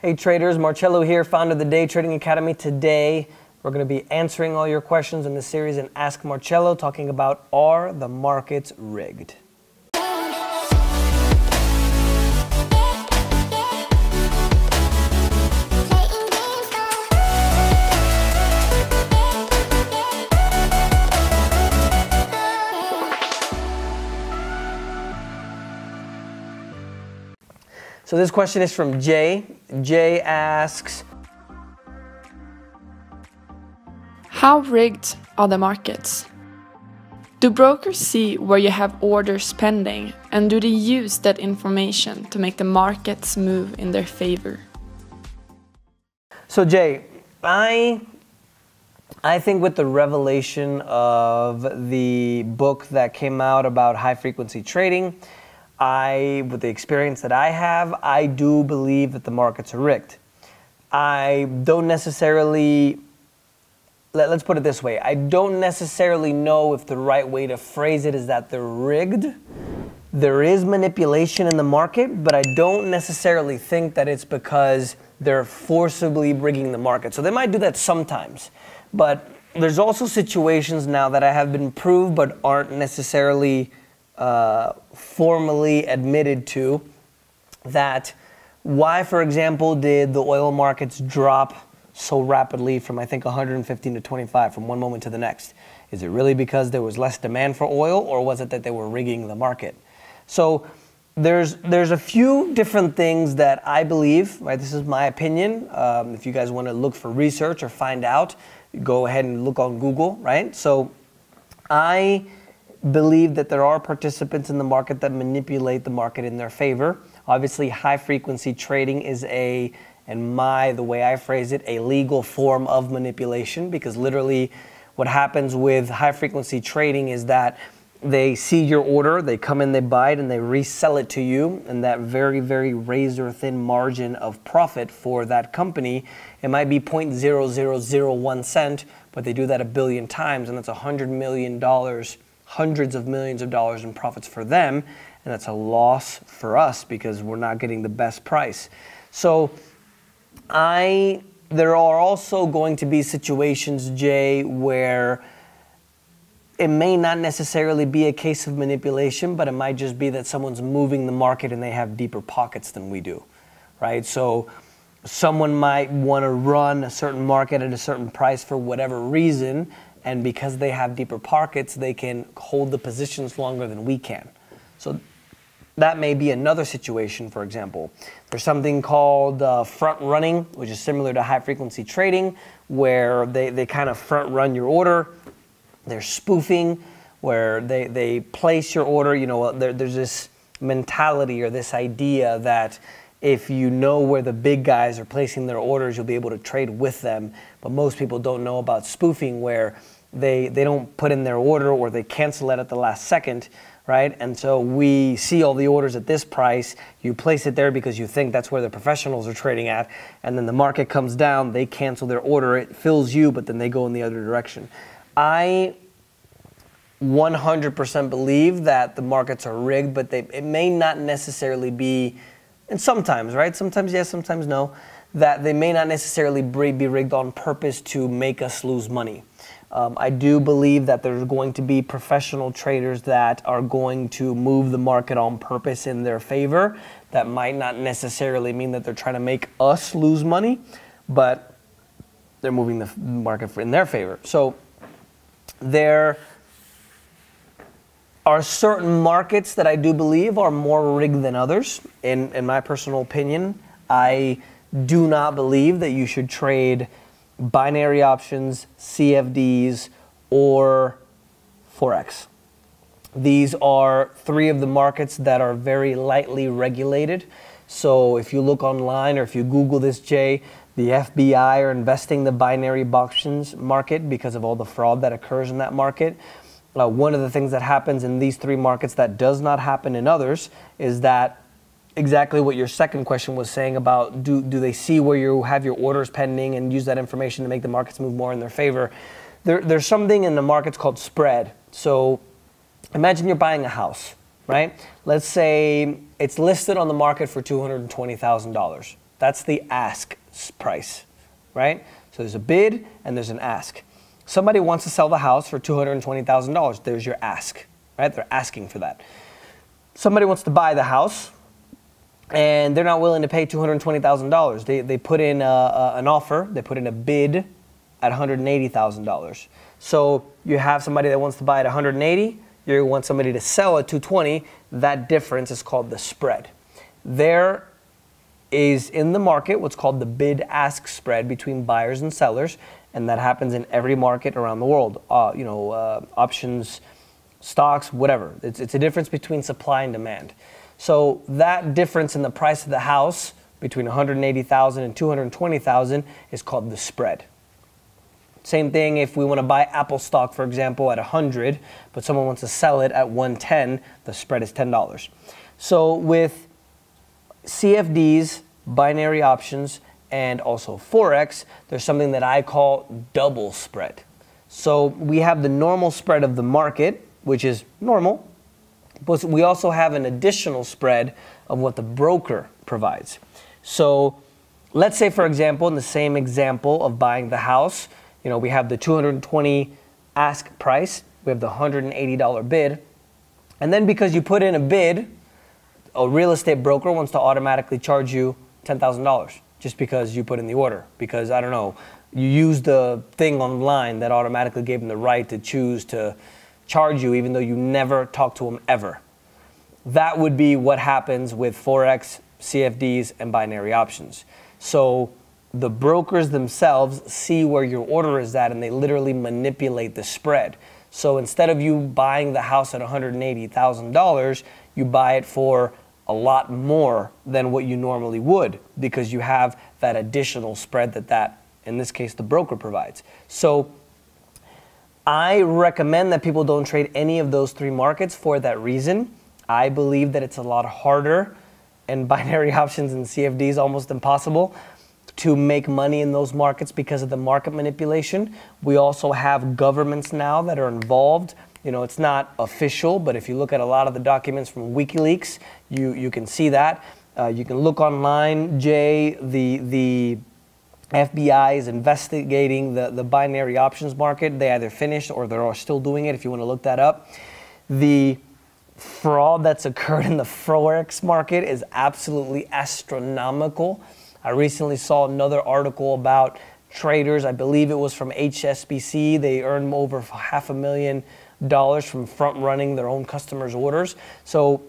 Hey traders, Marcello here, founder of the Day Trading Academy. Today, we're going to be answering all your questions in the series and Ask Marcello, talking about are the markets rigged? So this question is from Jay. Jay asks, How rigged are the markets? Do brokers see where you have orders pending and do they use that information to make the markets move in their favor? So Jay, I I think with the revelation of the book that came out about high frequency trading, I, with the experience that I have, I do believe that the markets are rigged. I don't necessarily, let, us put it this way, I don't necessarily know if the right way to phrase it is that they're rigged. There is manipulation in the market, but I don't necessarily think that it's because they're forcibly rigging the market. So they might do that sometimes, but there's also situations now that I have been proved but aren't necessarily uh, formally admitted to that why, for example, did the oil markets drop so rapidly from I think 115 to 25 from one moment to the next? Is it really because there was less demand for oil, or was it that they were rigging the market? So there's there's a few different things that I believe. Right, this is my opinion. Um, if you guys want to look for research or find out, go ahead and look on Google. Right, so I believe that there are participants in the market that manipulate the market in their favor. Obviously, high frequency trading is a, and my, the way I phrase it, a legal form of manipulation because literally what happens with high frequency trading is that they see your order, they come in, they buy it, and they resell it to you. And that very, very razor thin margin of profit for that company, it might be 0.0001 cent, but they do that a billion times, and that's $100 million hundreds of millions of dollars in profits for them, and that's a loss for us because we're not getting the best price. So I there are also going to be situations, Jay, where it may not necessarily be a case of manipulation, but it might just be that someone's moving the market and they have deeper pockets than we do, right? So someone might want to run a certain market at a certain price for whatever reason, and because they have deeper pockets, they can hold the positions longer than we can. So that may be another situation, for example. There's something called uh, front running, which is similar to high frequency trading, where they, they kind of front run your order. There's spoofing, where they, they place your order. You know, there, there's this mentality or this idea that if you know where the big guys are placing their orders, you'll be able to trade with them. But most people don't know about spoofing, where they they don't put in their order or they cancel it at the last second right? And so we see all the orders at this price. You place it there because you think that's where the professionals are trading at. And then the market comes down they cancel their order it fills you but then they go in the other direction. I 100% believe that the markets are rigged but they, it may not necessarily be and sometimes right? Sometimes yes sometimes no that they may not necessarily be rigged on purpose to make us lose money um, I do believe that there's going to be professional traders that are going to move the market on purpose in their favor. That might not necessarily mean that they're trying to make us lose money, but they're moving the market in their favor. So there are certain markets that I do believe are more rigged than others. In, in my personal opinion, I do not believe that you should trade binary options, CFDs, or Forex. These are three of the markets that are very lightly regulated. So if you look online or if you Google this, Jay, the FBI are investing the binary options market because of all the fraud that occurs in that market. Uh, one of the things that happens in these three markets that does not happen in others is that exactly what your second question was saying about do, do they see where you have your orders pending and use that information to make the markets move more in their favor. There, there's something in the markets called spread. So imagine you're buying a house, right? Let's say it's listed on the market for $220,000, That's the ask price, right? So there's a bid and there's an ask. Somebody wants to sell the house for $220,000. There's your ask, right? They're asking for that. Somebody wants to buy the house and they're not willing to pay $220,000. They, they put in a, a, an offer, they put in a bid at $180,000. So you have somebody that wants to buy at 180, you want somebody to sell at 220, that difference is called the spread. There is in the market what's called the bid ask spread between buyers and sellers, and that happens in every market around the world. Uh, you know, uh, options, stocks, whatever. It's, it's a difference between supply and demand. So that difference in the price of the house between 180,000 and 220,000 is called the spread. Same thing if we want to buy Apple stock, for example, at 100, but someone wants to sell it at 110, the spread is $10. So with CFDs, binary options, and also Forex, there's something that I call double spread. So we have the normal spread of the market, which is normal, but we also have an additional spread of what the broker provides. So let's say, for example, in the same example of buying the house, you know, we have the 220 ask price, we have the $180 bid, and then because you put in a bid, a real estate broker wants to automatically charge you $10,000 just because you put in the order. Because I don't know, you used the thing online that automatically gave them the right to choose to charge you even though you never talk to them ever. That would be what happens with Forex, CFDs, and binary options. So the brokers themselves see where your order is at and they literally manipulate the spread. So instead of you buying the house at $180,000, you buy it for a lot more than what you normally would because you have that additional spread that that in this case the broker provides. So I recommend that people don't trade any of those three markets for that reason. I believe that it's a lot harder and binary options and CFDs almost impossible to make money in those markets because of the market manipulation. We also have governments now that are involved. You know, it's not official, but if you look at a lot of the documents from WikiLeaks, you, you can see that. Uh, you can look online, Jay, the, the FBI is investigating the, the binary options market. They either finished or they're still doing it if you want to look that up. The fraud that's occurred in the Forex market is absolutely astronomical. I recently saw another article about traders. I believe it was from HSBC. They earned over half a million dollars from front running their own customers' orders. So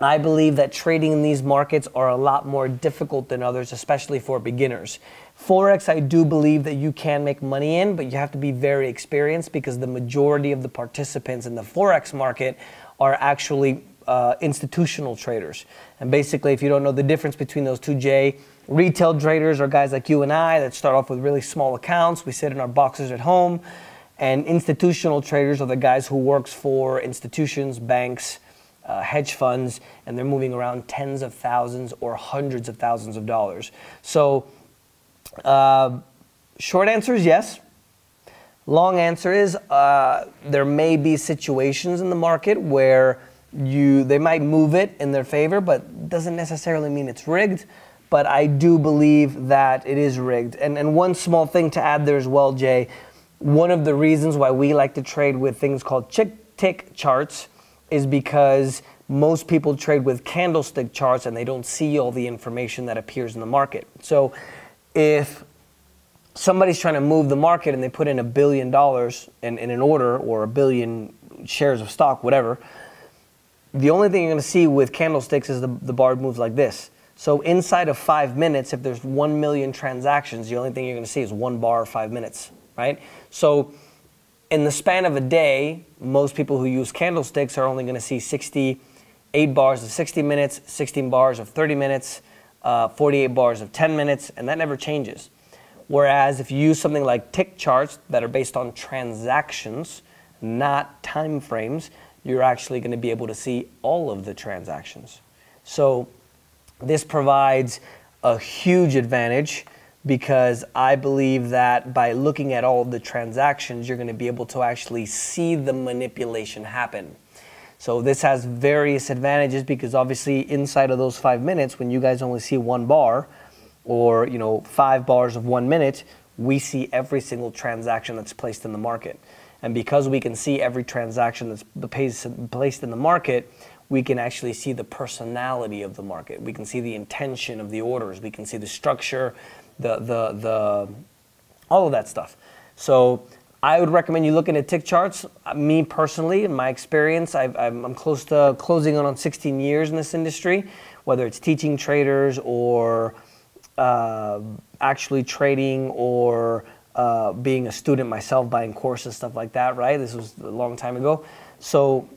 I believe that trading in these markets are a lot more difficult than others, especially for beginners. Forex, I do believe that you can make money in, but you have to be very experienced because the majority of the participants in the Forex market are actually uh, institutional traders. And basically, if you don't know the difference between those two, Jay, retail traders are guys like you and I that start off with really small accounts. We sit in our boxes at home. And institutional traders are the guys who works for institutions, banks, uh, hedge funds, and they're moving around tens of thousands or hundreds of thousands of dollars. So, uh, short answer is yes. Long answer is uh, there may be situations in the market where you they might move it in their favor, but doesn't necessarily mean it's rigged. But I do believe that it is rigged. And and one small thing to add there as well, Jay. One of the reasons why we like to trade with things called chick tick charts is because most people trade with candlestick charts and they don't see all the information that appears in the market. So if somebody's trying to move the market and they put in a billion dollars in, in an order or a billion shares of stock, whatever, the only thing you're going to see with candlesticks is the, the bar moves like this. So inside of five minutes, if there's one million transactions, the only thing you're going to see is one bar five minutes, right? So in the span of a day, most people who use candlesticks are only going to see 68 bars of 60 minutes, 16 bars of 30 minutes, uh, 48 bars of 10 minutes, and that never changes. Whereas if you use something like tick charts that are based on transactions, not time frames, you're actually going to be able to see all of the transactions. So this provides a huge advantage because I believe that by looking at all the transactions, you're going to be able to actually see the manipulation happen. So this has various advantages because obviously inside of those five minutes, when you guys only see one bar, or you know five bars of one minute, we see every single transaction that's placed in the market. And because we can see every transaction that's placed in the market, we can actually see the personality of the market. We can see the intention of the orders. We can see the structure, the the the all of that stuff. So I would recommend you looking at tick charts. Me personally, in my experience, i am close to closing on on 16 years in this industry, whether it's teaching traders or uh, actually trading or uh, being a student myself, buying courses, stuff like that, right? This was a long time ago. So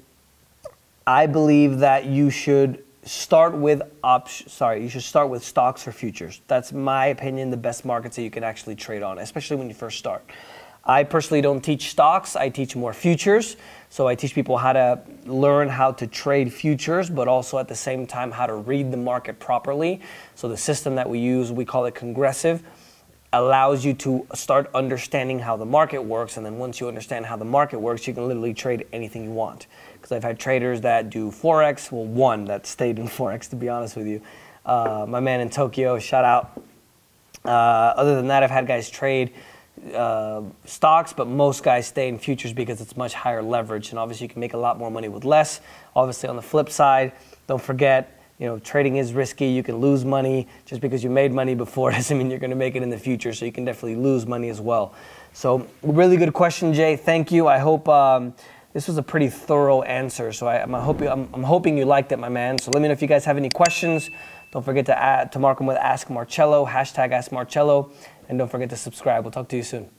I believe that you should start with options. Sorry, you should start with stocks or futures. That's my opinion, the best markets that you can actually trade on, especially when you first start. I personally don't teach stocks, I teach more futures. So I teach people how to learn how to trade futures, but also at the same time how to read the market properly. So the system that we use, we call it congressive allows you to start understanding how the market works. And then once you understand how the market works, you can literally trade anything you want. Because I've had traders that do Forex, well, one that stayed in Forex, to be honest with you. Uh, my man in Tokyo, shout out. Uh, other than that, I've had guys trade uh, stocks, but most guys stay in futures because it's much higher leverage. And obviously, you can make a lot more money with less. Obviously, on the flip side, don't forget you know, trading is risky. You can lose money just because you made money before doesn't mean you're going to make it in the future. So you can definitely lose money as well. So really good question, Jay. Thank you. I hope um, this was a pretty thorough answer. So I, am hope I'm, I'm, hoping you liked it, my man. So let me know if you guys have any questions. Don't forget to add, to mark them with Ask Marcello, hashtag Ask Marcello, and don't forget to subscribe. We'll talk to you soon.